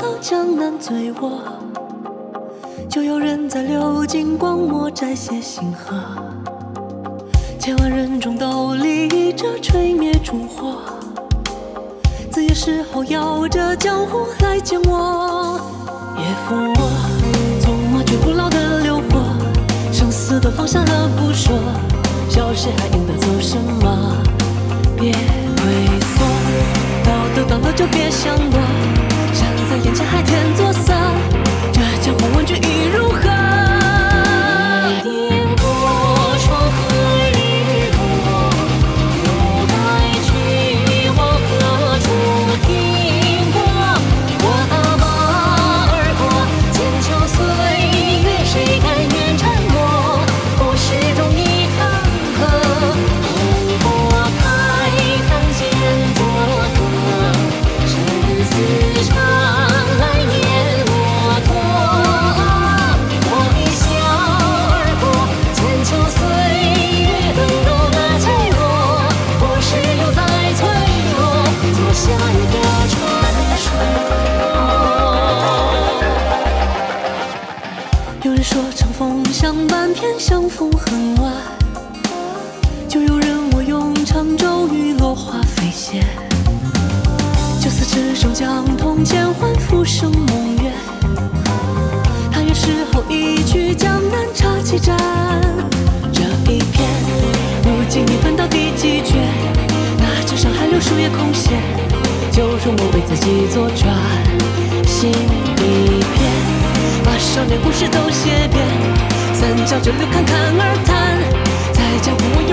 到江南醉卧就有人在流金光墨摘写星河。千万人中都立着吹灭烛火，子夜时候摇着江湖来见我。夜抚我，纵马绝不老的流火，生死都放下了不说，笑谁还应得走什么？别退缩，道德挡了就别想将铜钱换浮生梦月。他月时候一曲江南茶几盏，这一片如今已分到第几卷？那纸上还留树叶空闲，就容我为自己作传。新一篇，把少年故事都写遍，三教九流侃侃而谈，在江湖我？